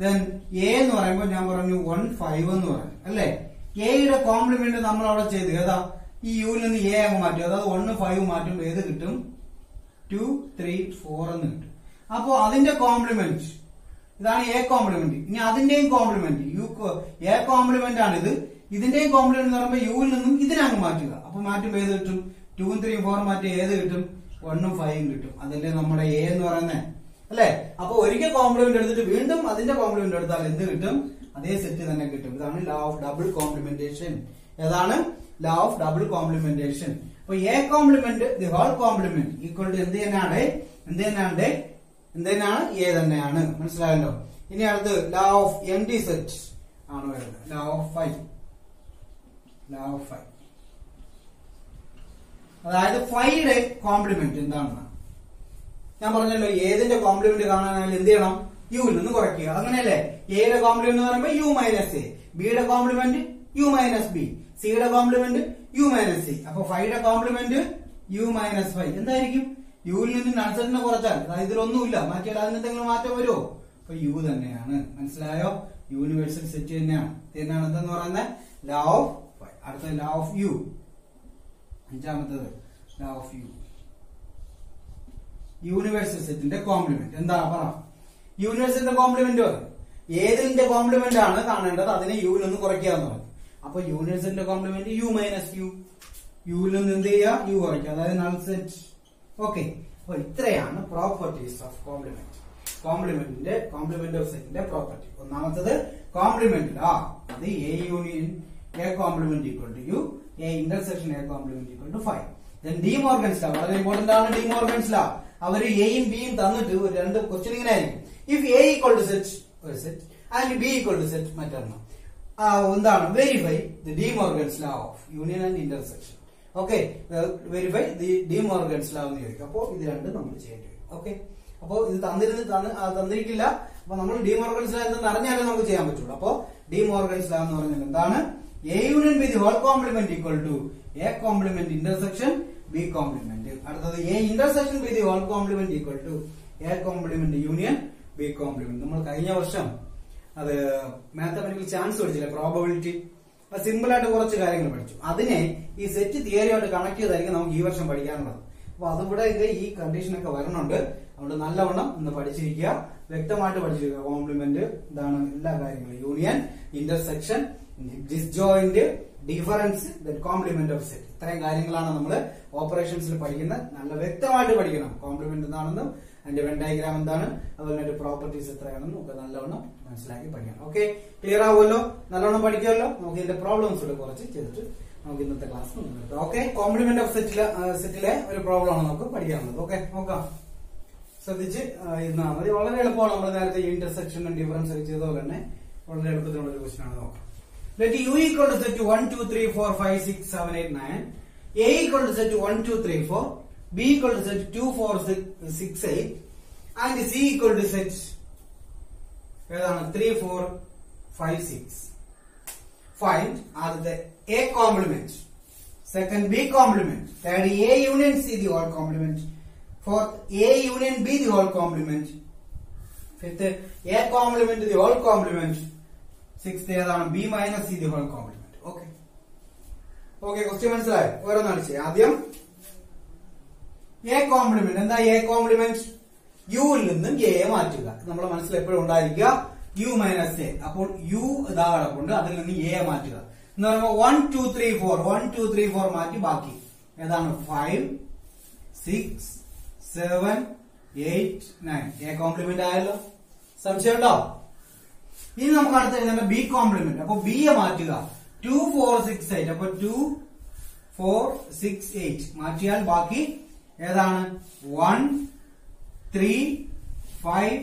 then A എന്ന് പറയുമ്പോൾ ഞാൻ പറഞ്ഞു വൺ ഫൈവ് എന്ന് പറഞ്ഞു അല്ലേ? എയുടെ കോംപ്ലിമെന്റ് നമ്മൾ അവിടെ ചെയ്തു. ഏതാ? ഈ യുവിൽ നിന്ന് എ അങ്ങ് മാറ്റും. അതായത് വണ്ണും ഫൈവ് മാറ്റുമ്പോൾ ഏത് കിട്ടും? ടു ത്രീ ഫോർ എന്ന് കിട്ടും. അപ്പോ അതിന്റെ കോംപ്ലിമെന്റ് ഇതാണ് എ കോംപ്ലിമെന്റ് ഇനി അതിന്റെയും കോംപ്ലിമെന്റ് യു എ കോംപ്ലിമെന്റ് ആണ് ഇത് ഇതിന്റെയും കോംപ്ലിമെന്റ് എന്ന് പറയുമ്പോൾ യുവിൽ നിന്നും ഇതിനങ്ങ് മാറ്റുക. അപ്പൊ മാറ്റുമ്പോൾ ഏത് കിട്ടും? ടൂവും ത്രീയും ഫോറും മാറ്റി ഏത് കിട്ടും? വണ്ണും ഫൈവും കിട്ടും. അതല്ലേ നമ്മുടെ എ എന്ന് പറയുന്നത് അല്ലെ? അപ്പൊ ഒരിക്കൽ കോംപ്ലിമെന്റ് എടുത്തിട്ട് വീണ്ടും അതിന്റെ കോംപ്ലിമെന്റ് എടുത്താൽ എന്ത് കിട്ടും? അതേ സെറ്റ് തന്നെ കിട്ടും. ഇതാണ് ലോ ഓഫ് ഡബിൾ കോംപ്ലിമെന്റേഷൻ ഏതാണ്? ലോ ഓഫ് ഡബിൾ കോംപ്ലിമെന്റേഷൻ അപ്പൊ A complement the whole complement equal to എന്ത് തന്നെയാണ്? എന്ത് തന്നെയാണ്? എന്ത് തന്നെയാണ്? എ തന്നെയാണ്. മനസ്സിലായല്ലോ? ഇനി അടുത്ത് law of empty set ആണ് വരുന്നത്. Law of five law of five അതായത് ഫൈയുടെ കോംപ്ലിമെന്റ് എന്താണെന്ന് ഞാൻ പറഞ്ഞല്ലോ ഏതിന്റെ കോംപ്ലിമെന്റ് കാണാനായാലും എന്ത് ചെയ്യണം? യുവിൽ നിന്ന് കുറയ്ക്കുക. അങ്ങനെയല്ലേ? എയുടെ കോംപ്ലിമെന്റ് എന്ന് പറയുമ്പോൾ യു മൈനസ് എ ബിയുടെ കോംപ്ലിമെന്റ് യു മൈനസ് ബി സിയുടെ കോംപ്ലിമെന്റ് യു മൈനസ് സി അപ്പൊ ഫൈയുടെ കോംപ്ലിമെന്റ് യു മൈനസ് ഫൈവ് എന്തായിരിക്കും? യുവിൽ നിന്ന് നഴ്സറിനെ കുറച്ചാൽ. അതായത് ഇതിലൊന്നുമില്ല മാറ്റിയാൽ അതിന് എന്തെങ്കിലും മാറ്റം വരുമോ? അപ്പൊ യു തന്നെയാണ്. മനസ്സിലായോ? യൂണിവേഴ്സൽ സെറ്റ് തന്നെയാണ്. എന്താണ് എന്തെന്ന് പറയുന്നത്? ലാ ഓഫ് അടുത്ത ലാ ഓഫ് യു അഞ്ചാമത്തത് ലാ ഓഫ് യു യൂണിവേഴ്സൽ സെറ്റിന്റെ കോംപ്ലിമെന്റ് എന്താ പറ? യൂണിവേഴ്സലിന്റെ കോംപ്ലിമെന്റ് ഏതിന്റെ കോംപ്ലിമെന്റ് ആണ് കാണേണ്ടത്? അതിനെ യു ഒന്ന് കുറയ്ക്കുക എന്ന് പറഞ്ഞു അപ്പൊ യൂണിവേഴ്സലിന്റെ കോംപ്ലിമെന്റ് യു മൈനസ് യു യുവിൽ നിന്ന് എന്ത് ചെയ്യുക? യു കുറയ്ക്കുക. അതായത് നൾ സെറ്റ് ഓക്കെ അപ്പൊ ഇത്രയാണ് പ്രോപ്പർട്ടീസ് ഓഫ് കോംപ്ലിമെന്റ് കോംപ്ലിമെന്റിന്റെ കോംപ്ലിമെന്റ് ഓഫ് സെറ്റിന്റെ പ്രോപ്പർട്ടി ഒന്നാമത്തത് കോംപ്ലിമെന്റ് ആ. അത് A union A complement equal to U A intersection A complement equal to five then De Morgan's law വളരെ ഇമ്പോർട്ടന്റ് ആണ് ഡി മോർഗൻസ് ലാ അവർ എയും ബിയും തന്നിട്ട് ഒരു രണ്ട് ക്വസ്റ്റ്യൻ ഇങ്ങനെ ആയിരിക്കും. If A equal to set ഒരു set and B equal to set മറ്റൊരെണ്ണം. എന്താണ്? Verify the De Morgan's law of union and intersection okay verify the De Morgan's law എന്ന് ചോദിക്കും. അപ്പോൾ ഇത് രണ്ടും നമ്മൾ ചെയ്യേണ്ടി വരും. ഓക്കെ അപ്പോൾ ഇത് തന്നിരുന്ന് തന്നിരിക്കില്ല. അപ്പൊ നമ്മൾ ഡി മോർഗൻസ് ലാ എന്ന് അറിഞ്ഞാലേ നമുക്ക് ചെയ്യാൻ പറ്റുള്ളൂ. അപ്പോ ഡി മോർഗൻസ് ലാ എന്ന് പറഞ്ഞാൽ എന്താണ്? A union B the whole complement equal to A complement intersection B complement അടുത്തത് A intersection B the whole complement equal to A complement union B complement നമ്മൾ കഴിഞ്ഞ വർഷം അത് മാത്തമെറ്റിക്കൽ ചാൻസ് പഠിച്ചില്ലേ? പ്രോബബിലിറ്റി സിമ്പിൾ ആയിട്ട് കുറച്ച് കാര്യങ്ങൾ പഠിച്ചു. അതിനെ ഈ സെറ്റ് തിയറിയായിട്ട് കണക്ട് ചെയ്തായിരിക്കും നമുക്ക് ഈ വർഷം പഠിക്കാനുള്ളത്. അപ്പൊ അതിവിടെ ഇത് ഈ കണ്ടീഷൻ ഒക്കെ വരണുണ്ട്. അതുകൊണ്ട് നല്ലവണ്ണം ഒന്ന് പഠിച്ചിരിക്കുക. വ്യക്തമായിട്ട് പഠിച്ചിരിക്കുക. കോംപ്ലിമെന്റ് ഇതാണ് എല്ലാ കാര്യങ്ങളും. Union intersection disjoint difference complement of set ഇത്രയും കാര്യങ്ങളാണ് നമ്മൾ ഓപ്പറേഷൻസിൽ പഠിക്കുന്നത്. നല്ല വ്യക്തമായിട്ട് പഠിക്കണം. കോംപ്ലിമെന്റ് എന്താണെന്നും അതിന്റെ വെൻ എന്താണ് അതുപോലെ അതിന്റെ പ്രോപ്പർട്ടീസ് എത്രയാണെന്നും ഒക്കെ നല്ലവണ്ണം മനസ്സിലാക്കി പഠിക്കണം. ഓക്കെ ക്ലിയർ ആവുമല്ലോ? നല്ലവണ്ണം പഠിക്കുമല്ലോ? നമുക്ക് ഇതിന്റെ പ്രോബ്ലംസ് കൂടെ കുറച്ച് ചെയ്തിട്ട് നമുക്ക് ഇന്നത്തെ ക്ലാസ് നിർത്താം ഓക്കെ കോംപ്ലിമെന്റ് ഓഫ് സെറ്റിലെ സെറ്റിലെ ഒരു പ്രോബ്ലം ആണ് നമുക്ക് പഠിക്കാനുള്ളത്. ഓക്കെ നോക്കാം. ശ്രദ്ധിച്ച് ഇന്നാ മതി. വളരെ എളുപ്പമാണ്. നമ്മൾ നേരത്തെ ഇന്റർസെക്ഷൻ ഡിഫറൻസ് ഒക്കെ ചെയ്ത പോലെ തന്നെ വളരെ എളുപ്പത്തിലുള്ള ഒരു ക്വസ്റ്റൻ ആണ് നോക്കാം. Let u equal to set to 1, 2, 3, 4, 5, 6, 7, 8, 9. A equal to set to 1, 2, 3, 4. B equal to set to 2, 4, 6, 8. And C equal to set 3, 4, 5, 6. Find are the A complement. Second B complement. Third A union C the whole complement. Fourth A union B the whole complement. Fifth A complement the whole complement. Sixth ഏതാണ് B minus C the whole complement okay okay question മനസ്സിലായി? ഓരോന്നാണ് ചെയ്യാം ആദ്യം എ കോംപ്ലിമെന്റ് എന്താ എ കോംപ്ലിമെന്റ് യുവിൽ നിന്നും എ മാറ്റുക. നമ്മുടെ മനസ്സിൽ എപ്പോഴും ഉണ്ടായിരിക്കുക. യു മൈനസ് എ അപ്പോൾ യു ഇതാകെ കൊണ്ട് അതിൽ നിന്ന് എ മാറ്റുക. എന്ന് പറയുമ്പോൾ one two three four one two three four മാറ്റി ബാക്കി. ഏതാണ്? Five six seven eight nine A complement ആയല്ലോ. സംശയമുണ്ടോ? ഇനി നമുക്ക് അടുത്ത എഴുതേണ്ട ബി കോംപ്ലിമെന്റ് അപ്പൊ ബി മാറ്റുക. ടു ഫോർ സിക്സ് എയ്റ്റ് അപ്പൊ ടു ഫോർ സിക്സ് എയ്റ്റ് മാറ്റിയാൽ ബാക്കി ഏതാണ്? One three five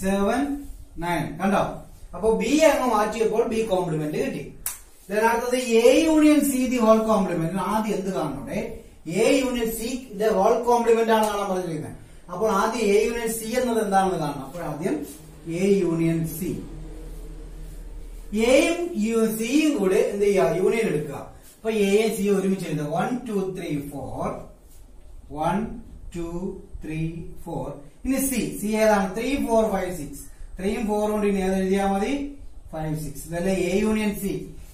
seven nine കണ്ടോ? അപ്പൊ ബി അങ്ങ് മാറ്റിയപ്പോൾ ബി കോംപ്ലിമെന്റ് കിട്ടി. അടുത്തത് A union C the whole complement ആദ്യം എന്ത് കാണണോടെ? A union C the whole complement ആണ് കാണാൻ പറഞ്ഞിരിക്കുന്നത്. അപ്പോൾ ആദ്യം എ യൂണിയൻ സി എന്നത് എന്താണെന്ന് കാണണം. അപ്പോൾ ആദ്യം എ യൂണിയൻ സി എയും സിയും കൂടെ എന്ത് ചെയ്യുക? യൂണിയൻ എടുക്കുക. അപ്പൊ എയും സിയും ഒരുമിച്ച് എഴുതുക. One two three four one two three four ഇനി സി സി ഏതാണ്? ത്രീ ഫോർ ഫൈവ് സിക്സ് ത്രീയും ഫോറും കൊണ്ട് ഇനി ഏത് എഴുതിയാൽ മതി? ഫൈവ് സിക്സ് ഇതല്ലേ എ യൂണിയൻ സി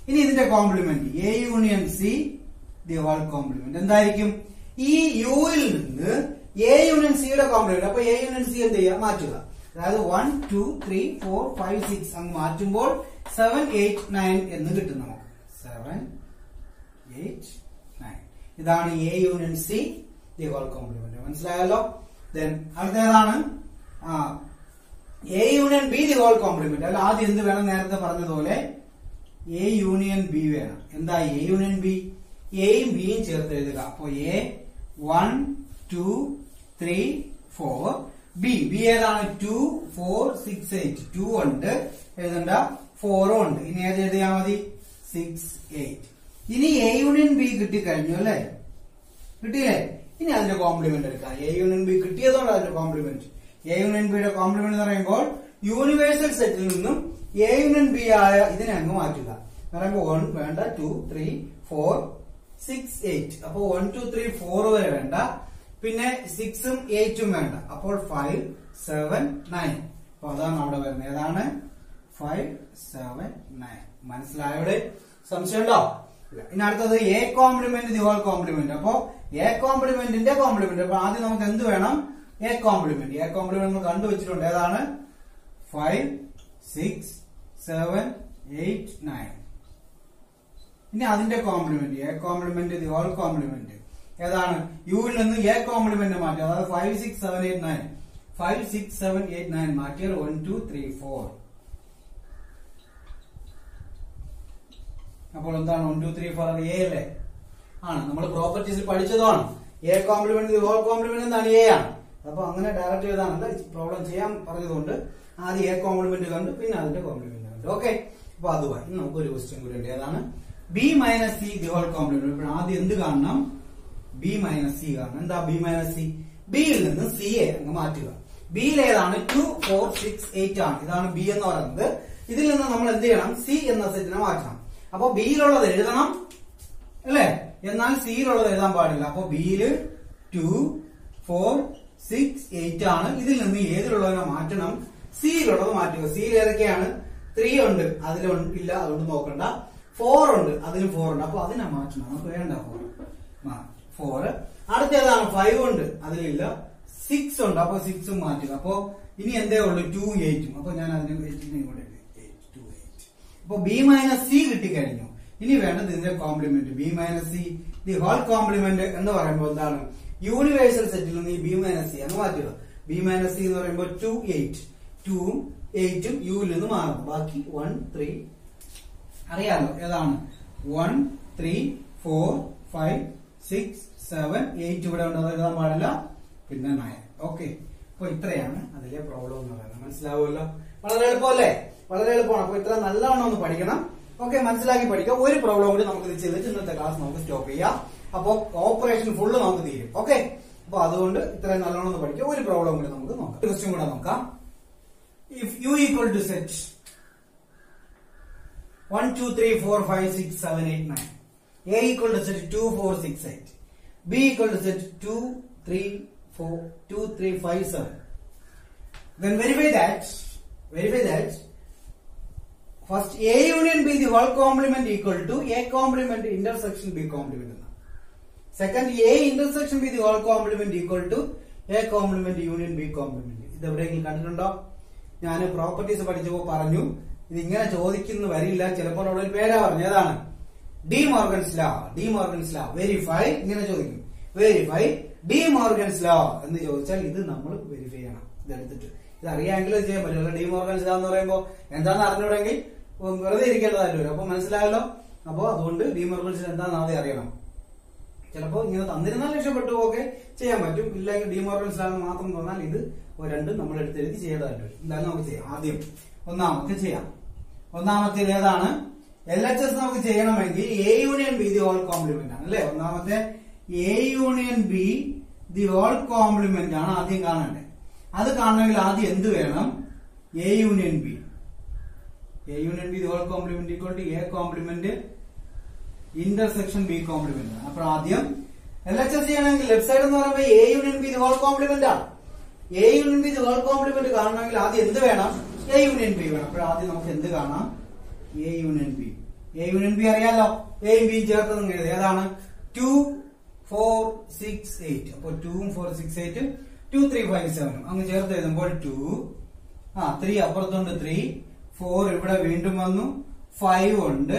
ഇനി ഇതിന്റെ complement A union C the whole complement എന്തായിരിക്കും? ഈ യുയിൽ നിന്ന് എ യൂണിയൻ സിയുടെ കോംപ്ലിമെന്റ് അപ്പൊ എ യൂണിയൻ സി എന്ത് ചെയ്യുക? മാറ്റുക. അതായത് one two three four five six അങ്ങ് മാറ്റുമ്പോൾ സെവൻ എയ്റ്റ് നയൻ എന്ന് കിട്ടും നമുക്ക്. സെവൻ എയ്റ്റ് നയൻ ഇതാണ് A union C the whole complement മനസ്സിലായല്ലോ? Then അടുത്തേതാണ് A union B the whole complement അല്ല ആദ്യം എന്ത് വേണം? നേരത്തെ പറഞ്ഞതുപോലെ എ യൂണിയൻ ബി വേണം. എന്താ എ യൂണിയൻ ബി എയും ബിയും ചേർത്ത് എഴുതുക. അപ്പോ A one two three four B B ഏതാണ്? Two four six eight two ഉണ്ട്. എഴുതണ്ട. ഫോറും ഉണ്ട്. ഇനി ഏത് എഴുതിയാൽ മതി. സിക്സ് എയ്റ്റ് ഇനി എ യൂണിയൻ ബി കിട്ടി കിട്ടിക്കഴിഞ്ഞു അല്ലേ? കിട്ടിയില്ലേ? ഇനി അതിന്റെ കോംപ്ലിമെന്റ് എടുക്കാം. എ യൂണിയൻ ബി കിട്ടിയതോടെ അതിന്റെ കോംപ്ലിമെന്റ് എ യൂണിയൻ ബിയുടെ കോംപ്ലിമെന്റ് എന്ന് പറയുമ്പോൾ യൂണിവേഴ്സൽ സെറ്റിൽ നിന്നും എ യൂണിയൻ ബി ആയ ഇതിനെ അങ്ങ് മാറ്റുക. പറയുമ്പോൾ വൺ വേണ്ട two three four six eight അപ്പോൾ വൺ ടു ത്രീ ഫോർ വരെ വേണ്ട. പിന്നെ സിക്സും എയ്റ്റും വേണ്ട. അപ്പോൾ ഫൈവ് സെവൻ നയൻ അപ്പൊ അതാണ് അവിടെ വരുന്നത്. ഏതാണ്? ഫൈവ് സെവൻ നയൻ മനസ്സിലായോടെ? സംശയമുണ്ടോ. ഇനി അടുത്തത് A complement the whole complement അപ്പോ എ കോംപ്ലിമെന്റിന്റെ കോംപ്ലിമെന്റ് അപ്പൊ ആദ്യം നമുക്ക് എന്ത് വേണം? എ കോംപ്ലിമെന്റ് എ കോംപ്ലിമെന്റ് നമ്മൾ കണ്ടുവച്ചിട്ടുണ്ട്. ഏതാണ്? Five six seven eight nine ഇനി അതിന്റെ complement A complement the whole complement ഏതാണ്? യുവിൽ നിന്ന് എ കോംപ്ലിമെന്റ് മാറ്റി. അതായത് five six seven eight nine five six seven eight nine മാറ്റിയാൽ വൺ ടു ത്രീ ഫോർ അപ്പോൾ എന്താണ്? One two three four A അല്ലേ? ആണ്. നമ്മൾ പ്രോപ്പർട്ടീസിൽ പഠിച്ചതാണ്. എ കോംപ്ലിമെന്റ് ഹോൾ കോംപ്ലിമെന്റ് എന്താണ്? എ ആണ്. അപ്പൊ അങ്ങനെ ഡയറക്റ്റ് ചെയ്താണ് പ്രോബ്ലം ചെയ്യാൻ പറഞ്ഞതുകൊണ്ട് ആദ്യം എ കോംപ്ലിമെന്റ് കണ്ടു പിന്നെ അതിന്റെ കോംപ്ലിമെന്റ് കണ്ടു. ഓക്കെ അപ്പൊ അതുമായി നമുക്ക് ഒരു ക്വസ്റ്റ്യൻ കൂടി ഉണ്ട്. ഏതാണ്? B minus C the whole complement ഇപ്പോൾ ആദ്യം എന്ത് കാണണം? ബി മൈനസ് സി കാണണം. എന്താ ബി മൈനസ് സി ബിയിൽ നിന്ന് സി എ അങ്ങ് മാറ്റുക. ബിയിൽ ഏതാണ്? ടു ഫോർ സിക്സ് എയ്റ്റ് ആണ്. ഇതാണ് ബി എന്ന് പറയുന്നത്. ഇതിൽ നിന്ന് നമ്മൾ എന്ത് ചെയ്യണം? സി എന്ന സെറ്റിനെ മാറ്റണം. അപ്പൊ ബിയിലുള്ളത് എഴുതണം അല്ലേ? എന്നാൽ സിയിലുള്ളത് എഴുതാൻ പാടില്ല. അപ്പൊ ബിയിൽ ടു ഫോർ സിക്സ് എയ്റ്റ് ആണ്. ഇതിൽ നിന്ന് ഏതിലുള്ളതിനെ മാറ്റണം? സിയിലുള്ളത് മാറ്റുക. സിയിൽ ഏതൊക്കെയാണ്? ത്രീ ഉണ്ട്. അതിൽ ഇല്ല അതുകൊണ്ട് നോക്കണ്ട. ഫോർ ഉണ്ട്. അതിലും ഫോർ ഉണ്ട്. അപ്പൊ അതിനെ മാറ്റണം. നമുക്ക് വേണ്ട ഫോർ. ഫോർ. അടുത്തേതാണ് ഫൈവ് ഉണ്ട്. അതിലില്ല സിക്സ് ഉണ്ട്. അപ്പൊ സിക്സും മാറ്റുക. അപ്പൊ ഇനി എന്തേ ഉള്ളു? ടു എയ്റ്റും. അപ്പൊ ഞാൻ അതിന് എയ്റ്റിനെ കൂടെ അപ്പൊ ബി മൈനസ് സി കിട്ടിക്കഴിഞ്ഞു. ഇനി വേണ്ടത് ഇതിന്റെ complement B minus C the whole complement എന്ന് പറയുമ്പോൾ എന്താണ്? യൂണിവേഴ്സൽ സെറ്റിൽ നിന്ന് ഈ ബി മൈനസ് സി എന്ന് മാറ്റുക ബി മൈനസ് സി എന്ന് പറയുമ്പോൾ ടു എയ്റ്റ് ടൂവും എയ്റ്റും യുവിൽ നിന്ന് മാറും. ബാക്കി വൺ ത്രീ അറിയാമോ ഏതാണ്? One three four five six seven eight ഇവിടെ ഉണ്ട്. അത് എഴുതാൻ പാടില്ല. പിന്നെ നയൻ ഓക്കെ അപ്പൊ ഇത്രയാണ് അതിലെ പ്രോബ്ലം എന്ന് പറയുന്നത്. മനസ്സിലാവുമല്ലോ? വളരെ എളുപ്പമല്ലേ? വളരെ എളുപ്പമാണ്. അപ്പൊ ഇത്ര നല്ലവണ്ണം ഒന്ന് പഠിക്കണം. ഓക്കെ മനസ്സിലാക്കി പഠിക്കാം. ഒരു പ്രോബ്ലം കൂടി നമുക്ക് ഇത് ചെയ്തിട്ട് ഇന്നത്തെ ക്ലാസ് നമുക്ക് സ്റ്റോപ്പ് ചെയ്യാം. അപ്പോൾ ഓപ്പറേഷൻ ഫുള്ള് നമുക്ക് തീരും. ഓക്കെ? അപ്പൊ അതുകൊണ്ട് ഇത്രയും നല്ലോണം ഒന്ന് പഠിക്കാം. ഒരു പ്രോബ്ലം കൂടി നമുക്ക് നോക്കാം. ക്വസ്റ്റ്യൻ കൂടെ നോക്കാം. If U equal to set one two three four five six seven eight nine A equal to set two four six eight B equal to set two three four two three five seven then verify that. Verify that. First A union B the whole complement equal to A complement intersection B complement second A intersection B the whole complement equal to A complement union B complement ഇത് എവിടെയെങ്കിലും കണ്ടിട്ടുണ്ടോ? ഞാൻ പ്രോപ്പർട്ടീസ് പഠിച്ചപ്പോൾ പറഞ്ഞു ഇത് ഇങ്ങനെ ചോദിക്കുന്ന വരില്ല ചിലപ്പോൾ അവിടെ ഒരു പേരാ പറഞ്ഞു ഏതാണ്? De Morgan's law. De Morgan's law. Verify ഇങ്ങനെ ചോദിക്കും. വെരിഫൈ ഡി മോർഗൻസ് ലോ എന്ന് ചോദിച്ചാൽ ഇത് നമ്മൾ വെരിഫൈ ചെയ്യണം. ഇതെടുത്തിട്ട്. ഇത് അറിയാമെങ്കിലും ചെയ്യാൻ പറ്റില്ല ഡി മോർഗൻസ് ലോ എന്ന് പറയുമ്പോൾ എന്താണെന്ന് അറിഞ്ഞൂടെങ്കിൽ വെറുതെ ഇരിക്കേണ്ടതായിട്ട് വരും അപ്പൊ മനസ്സിലായല്ലോ? അപ്പൊ അതുകൊണ്ട് ഡി മോർഗൻസ് എന്താണെന്ന് ആദ്യം അറിയണം. ചിലപ്പോ ഇങ്ങനെ തന്നിരുന്നാൽ രക്ഷപ്പെട്ടു ഒക്കെ ചെയ്യാൻ പറ്റും. ഇല്ലെങ്കിൽ ഡിമോർഗൻസ് ആണ് മാത്രം തന്നാൽ ഇത് രണ്ടും നമ്മൾ എടുത്തെഴുതി ചെയ്യേണ്ടതായിട്ട് വരും. എന്തായാലും നമുക്ക് ചെയ്യാം. ആദ്യം ഒന്നാമത്തെ ചെയ്യാം. ഒന്നാമത്തെ ഏതാണ്? എൽ എച്ച് എസ് നമുക്ക് ചെയ്യണമെങ്കിൽ A union B the whole complement ആണ് അല്ലെ? ഒന്നാമത്തെ A union B the whole complement ആണ് ആദ്യം കാണേണ്ടത്. അത് കാണണമെങ്കിൽ ആദ്യം എന്ത് വേണം? A union B A union B whole complement equal to A complement intersection B complement ആണ് അപ്പൊ ആദ്യം എൽ എച്ച് എസ് ചെയ്യണമെങ്കിൽ ലെഫ്റ്റ് സൈഡ് എന്ന് പറയുമ്പോൾ A union B whole complement ആണ്. A union B whole complement കാണണമെങ്കിൽ ആദ്യം എന്ത് വേണം? എ യൂണിയൻ ബി വേണം. അപ്പോൾ ആദ്യം നമുക്ക് എന്ത് കാണാം? A union B A union B അറിയാലോ? എയും ബിയും ചേർത്ത് നിങ്ങൾ എഴുതി. ഏതാണ്? ടു ഫോർ സിക്സ് എയ്റ്റ് അപ്പൊ ടൂവും four six eight two three five സെവനും അങ്ങ് ചേർത്ത് എഴുതുമ്പോൾ ടു ആ ത്രീ അപ്പുറത്തുണ്ട് ത്രീ ഫോർ ഇവിടെ വീണ്ടും വന്നു. ഫൈവ് ഉണ്ട്.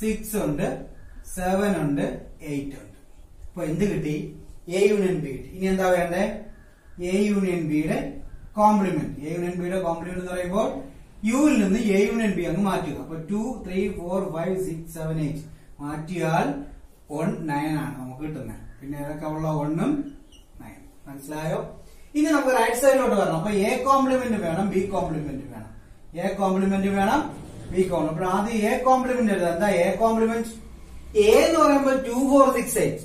സിക്സ് ഉണ്ട്. സെവൻ ഉണ്ട്. എയ്റ്റ് ഉണ്ട്. അപ്പൊ എന്ത് കിട്ടി? എ യൂണിയൻ ബി കിട്ടി. ഇനി എന്താ വേണ്ടേ? എ യൂണിയൻ ബിയുടെ കോംപ്ലിമെന്റ് എ യൂണിയൻ ബിയുടെ കോംപ്ലിമെന്റ് എന്ന് പറയുമ്പോൾ യുവിൽ നിന്ന് എ യൂണിയൻ ബി അങ്ങ് മാറ്റുക. അപ്പൊ two three four five six seven eight മാറ്റിയാൽ വൺ നയൻ ആണ് നമുക്ക് കിട്ടുന്നത്. പിന്നെ ഏതൊക്കെ ഉള്ള വണ്ണും നയൻ മനസ്സിലായോ? ഇനി നമുക്ക് റൈറ്റ് സൈഡിലോട്ട് വരണം. അപ്പൊ എ കോംപ്ലിമെന്റ് വേണം ബി കോംപ്ലിമെന്റ് വേണം. എ കോംപ്ലിമെന്റ് വേണം ബി കോംപ്ലിമെന്റ് അപ്പോൾ ആദ്യം എ കോംപ്ലിമെന്റ് എഴുതാം. എന്താ എ കോംപ്ലിമെന്റ് എ എന്ന് പറയുമ്പോൾ ടു ഫോർ സിക്സ് എയ്റ്റ്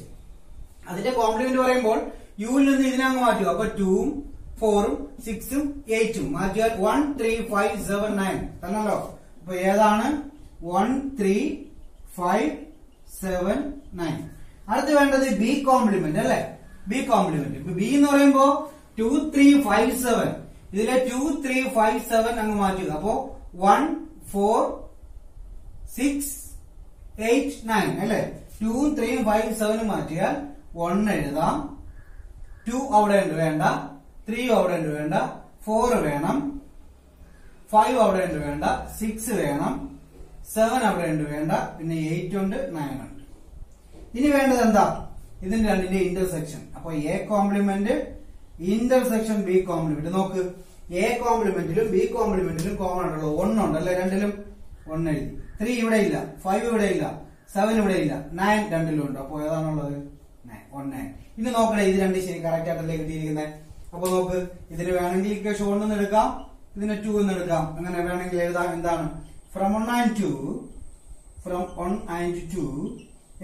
അതിന്റെ കോംപ്ലിമെന്റ് പറയുമ്പോൾ യുവിൽ നിന്ന് ഇതിനങ്ങ് മാറ്റുക. അപ്പൊ ടൂവും ഫോറും സിക്സും എയ്റ്റും മാറ്റിയാൽ one three five seven nine തന്നല്ലോ അപ്പൊ ഏതാണ്? One three five seven nine അടുത്ത് വേണ്ടത് ബി കോംപ്ലിമെന്റ് അല്ലെ? ബി കോംപ്ലിമെന്റ് ബി എന്ന് പറയുമ്പോ ടു ത്രീ ഫൈവ് സെവൻ ഇതിലെ ടു ത്രീ ഫൈവ് സെവൻ അങ്ങ് മാറ്റുക. അപ്പോ one four six eight nine അല്ലെ? ടു ത്രീ ഫൈവ് സെവനും മാറ്റിയാൽ വൺ എഴുതാം. ടു അവിടെ ഉണ്ട് വേണ്ട. ത്രീ അവിടെ ഉണ്ട് വേണ്ട. ഫോർ വേണം. ഫൈവ് അവിടെ ഉണ്ട് വേണ്ട. സിക്സ് വേണം. സെവൻ അവിടെ ഉണ്ട് വേണ്ട. പിന്നെ എയ്റ്റ് ഉണ്ട് നയൻ ഉണ്ട്. ഇനി വേണ്ടത് എന്താ? ഇതിന്റെ രണ്ടിന്റെ ഇന്റർസെക്ഷൻ അപ്പൊ A complement intersection B complement നോക്ക് എ കോംപ്ലിമെന്റിലും ബി കോംപ്ലിമെന്റിലും കോമൺ ആണല്ലോ. ഒന്നുണ്ട് അല്ലെ? രണ്ടിലും ഒന്ന് എഴുതി ത്രീ ഇവിടെ ഇല്ല. ഫൈവ് ഇവിടെ ഇല്ല. സെവൻ ഇവിടെ ഇല്ല. നയൻ രണ്ടിലും ഉണ്ട്? അപ്പൊ ഏതാണുള്ളത്? നയൻ വൺ നയൻ ഇനി നോക്കണേ ഇത് രണ്ട് ശരി കറക്റ്റ് ആയിട്ടല്ലേ കിട്ടിയിരിക്കുന്നത് അപ്പൊ നോക്ക് ഇതിന് വേണമെങ്കിൽ ഇക്വേഷൻ ഒന്ന് എടുക്കാം. ഇതിന് ടു എന്ന് എടുക്കാം. അങ്ങനെ വേണമെങ്കിൽ എഴുതാം. എന്താണ്? From one and two from one and two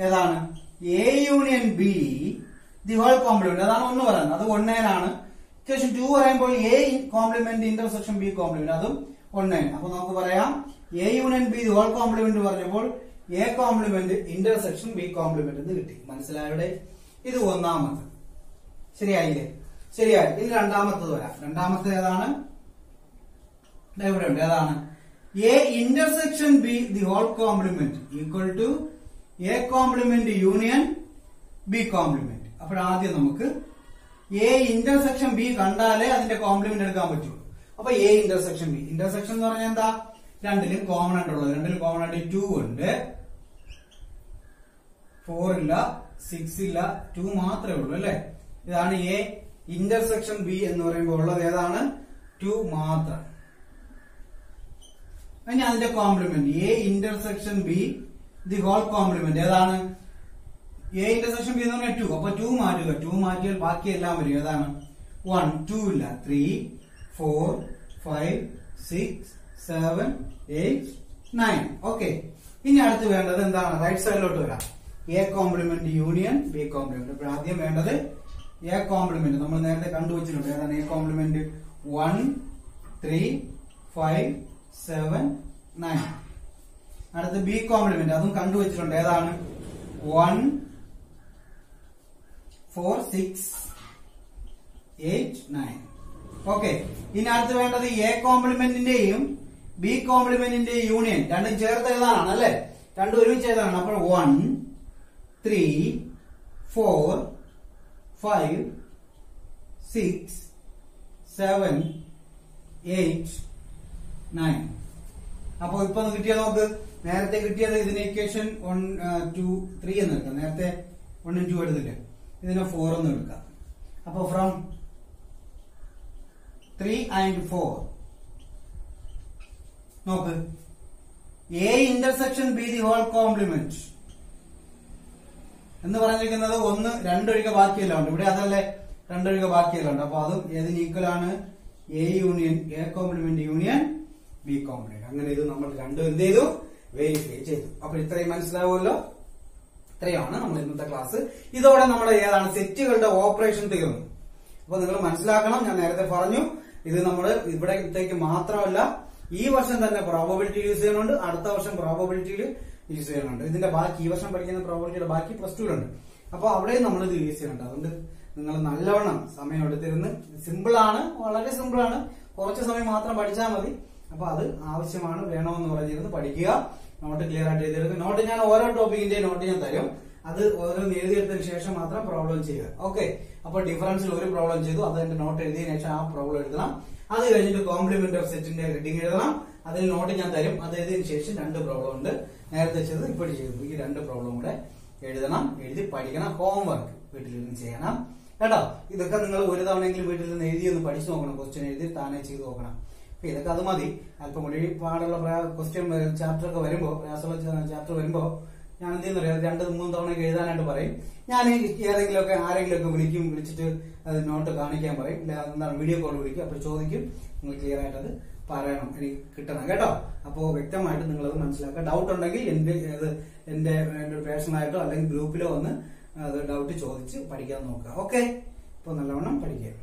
ഏതാണ്? A union B the whole complement അതാണ് ഒന്ന് പറയുന്നത്. അത് വൺ നയൻ ആണ്. ഇക്വേഷൻ ടു പറയുമ്പോൾ A complement intersection B complement അതും വൺ നയൻ അപ്പൊ നമുക്ക് പറയാം A union B the whole complement പറഞ്ഞപ്പോൾ A complement intersection B complement എന്ന് കിട്ടി. മനസ്സിലായവിടെ ഇത് ഒന്നാമത്. ശരിയായില്ലേ? ശരിയായി. ഇത് രണ്ടാമത്തത് വരാം. രണ്ടാമത്തെ ഏതാണ്? ഇവിടെ ഉണ്ട്. ഏതാണ്? A intersection B the whole complement equal to A complement union B complement അപ്പോൾ ആദ്യം നമുക്ക് എ ഇന്റർസെക്ഷൻ ബി കണ്ടാലേ അതിന്റെ കോംപ്ലിമെന്റ് എടുക്കാൻ പറ്റുള്ളൂ അപ്പൊ എ ഇന്റർസെക്ഷൻ ബി ഇന്റർസെക്ഷൻ എന്ന് പറഞ്ഞാൽ എന്താ? രണ്ടിലും കോമൺ ആയിട്ടുള്ളത് രണ്ടിലും കോമൺ ആയിട്ട് ടു ഉണ്ട്. ഫോർ ഇല്ല സിക്സ് ഇല്ല ടു മാത്രമേ ഉള്ളൂ അല്ലെ? ഇതാണ് എ ഇന്റർസെക്ഷൻ ബി എന്ന് പറയുമ്പോൾ ഉള്ളത് ഏതാണ്? ടു മാത്രം. ഇനി അതിന്റെ complement A intersection B the whole complement ഏതാണ്? എ ഇന്റർസെക്ഷൻ ബി എന്ന് പറഞ്ഞാൽ ടു അപ്പൊ ടു മാറ്റുക. ടു മാറ്റിയാൽ ബാക്കി എല്ലാം വരും. ഏതാണ്? വൺ ടു ഇല്ല. Three four five six seven eight nine okay ഇനി അടുത്ത് വേണ്ടത് എന്താണ്? റൈറ്റ് സൈഡിലോട്ട് വരാം. A complement union B complement അപ്പോൾ ആദ്യം വേണ്ടത് എ കോംപ്ലിമെന്റ് നമ്മൾ നേരത്തെ കണ്ടുവച്ചിട്ടുണ്ട്. ഏതാണ്? A complement one three five seven nine അടുത്ത് ബി കോംപ്ലിമെന്റ് അതും കണ്ടുവച്ചിട്ടുണ്ട്. ഏതാണ്? One four six eight nine okay ഇനി അടുത്ത് വേണ്ടത് എ കോംപ്ലിമെന്റിന്റെയും ബി കോംപ്ലിമെന്റിന്റെയും യൂണിയൻ രണ്ടും ചേർത്ത് എഴുതാനാണ് അല്ലെ? രണ്ടും ഒരുമിച്ച് എഴുതാനാണ് അപ്പോൾ one three four five six seven eight nine അപ്പോൾ ഇപ്പൊ ഒന്ന് കിട്ടിയത് നോക്ക്. നേരത്തെ കിട്ടിയത് ഇതിന് ഇക്വേഷൻ വൺ ടു ത്രീ എന്ന് കിട്ടാം. നേരത്തെ വൺ ടു എടുത്തില്ലേ? ഇതിനെ ഫോർ എന്ന് എടുക്കാം അപ്പൊ ഫ്രം ത്രീ ആൻഡ് ഫോർ നോക്ക്. A intersection B the whole complement എന്ന് പറഞ്ഞിരിക്കുന്നത് ഒന്ന് രണ്ടൊഴിക ബാക്കിയെല്ലാം ഉണ്ട്. ഇവിടെ അതല്ലേ രണ്ടൊഴിക ബാക്കിയെല്ലാം ഉണ്ട്. അപ്പൊ അതും ഏതിന് ഈക്വൽ ആണ്? A union A complement union B complement അങ്ങനെ ഇത് നമ്മൾ രണ്ടും എന്ത് ചെയ്തു? വെരിഫൈ ചെയ്തു. അപ്പൊ ഇത്രയും മനസ്സിലാവുമല്ലോ? ഇത്രയാണ് നമ്മൾ ഇന്നത്തെ ക്ലാസ് ഇതോടെ നമ്മൾ ഏതാണ് സെറ്റുകളുടെ ഓപ്പറേഷൻ തീർന്നു. അപ്പൊ നിങ്ങൾ മനസ്സിലാക്കണം ഞാൻ നേരത്തെ പറഞ്ഞു ഇത് നമ്മൾ ഇവിടത്തേക്ക് മാത്രമല്ല ഈ വർഷം തന്നെ പ്രോബബിലിറ്റി യൂസ് ചെയ്യുന്നുണ്ട് അടുത്ത വർഷം പ്രോബബിലിറ്റിയിൽ യൂസ് ചെയ്യുന്നുണ്ട്. ഇതിന്റെ ബാക്കി ഈ വർഷം പഠിക്കുന്ന പ്രോബബിലിറ്റിയുടെ ബാക്കി പ്ലസ് ടുവിലുണ്ട് അപ്പൊ അവിടെയും നമ്മൾ ഇത് യൂസ് ചെയ്യുന്നുണ്ട്. അതുകൊണ്ട് നിങ്ങൾ നല്ലവണ്ണം സമയം എടുത്തിരുന്ന്. സിമ്പിൾ ആണ് വളരെ സിമ്പിൾ ആണ്. കുറച്ച് സമയം മാത്രം പഠിച്ചാൽ മതി. അപ്പൊ അത് ആവശ്യമാണ് വേണമെന്ന് പറഞ്ഞിരുന്നത് പഠിക്കുക. നോട്ട് ക്ലിയർ ആയിട്ട് എഴുതിയിരുന്നു നോട്ട് ഞാൻ ഓരോ ടോപ്പിക്കിന്റെ നോട്ട് ഞാൻ തരും. അത് ഓരോന്ന് എഴുതിയെടുത്തതിന് ശേഷം മാത്രം പ്രോബ്ലം ചെയ്യുക. ഓക്കെ അപ്പൊ ഡിഫറൻസിൽ ഒരു പ്രോബ്ലം ചെയ്തു. അത് എന്റെ നോട്ട് എഴുതിയതിനു ശേഷം ആ പ്രോബ്ലം എഴുതണം. അത് കഴിഞ്ഞിട്ട് കോംപ്ലിമെന്റ് ഓഫ് സെറ്റിന്റെ ഹെഡിങ് എഴുതണം. അതിൽ നോട്ട് ഞാൻ തരും. അത് എഴുതിയതിനു ശേഷം രണ്ട് പ്രോബ്ലം ഉണ്ട്. നേരത്തെ ചെയ്തത് ഇപ്പോൾ ചെയ്തു. ഈ രണ്ട് പ്രോബ്ലം കൂടെ എഴുതണം. എഴുതി പഠിക്കണം. ഹോംവർക്ക് വീട്ടിലിരുന്ന് ചെയ്യണം. കേട്ടോ? ഇതൊക്കെ നിങ്ങൾ ഒരു തവണയെങ്കിലും വീട്ടിൽ നിന്ന് എഴുതി ഒന്ന് പഠിച്ചു നോക്കണം. ക്വസ്റ്റ്യൻ എഴുതി താനേ ചെയ്ത് നോക്കണം. ഇതൊക്കെ അത് മതി. അല്പം കൂടി പാടുള്ള ക്വസ്റ്റ്യൻ ചാപ്റ്റർ ഒക്കെ വരുമ്പോ പ്രയാസമുള്ള ചാപ്റ്റർ വരുമ്പോ ഞാൻ എന്ത് ചെയ്യുന്നറിയാം? രണ്ട് മൂന്ന് തവണ എഴുതാനായിട്ട് പറയും. ഞാൻ ഏതെങ്കിലും ഒക്കെ ആരെങ്കിലും ഒക്കെ വിളിക്കും വിളിച്ചിട്ട് അത് നോട്ട് കാണിക്കാൻ പറയും. എന്താണ് വീഡിയോ കോൾ വിളിക്കും അപ്പൊ ചോദിക്കും. നിങ്ങൾ ക്ലിയർ ആയിട്ട് അത് പറയണം. എനിക്ക് കിട്ടണം കേട്ടോ. അപ്പോ വ്യക്തമായിട്ട് നിങ്ങൾ അത് മനസ്സിലാക്കുക. ഡൗട്ട് ഉണ്ടെങ്കിൽ എന്റെ ഇത് എന്റെ എന്റെ പേഴ്സണായിട്ടോ അല്ലെങ്കിൽ ഗ്രൂപ്പിലോ ഒന്ന് അത് ഡൗട്ട് ചോദിച്ച് പഠിക്കാൻ നോക്കുക. ഓക്കെ ഇപ്പൊ നല്ലവണ്ണം പഠിക്കുക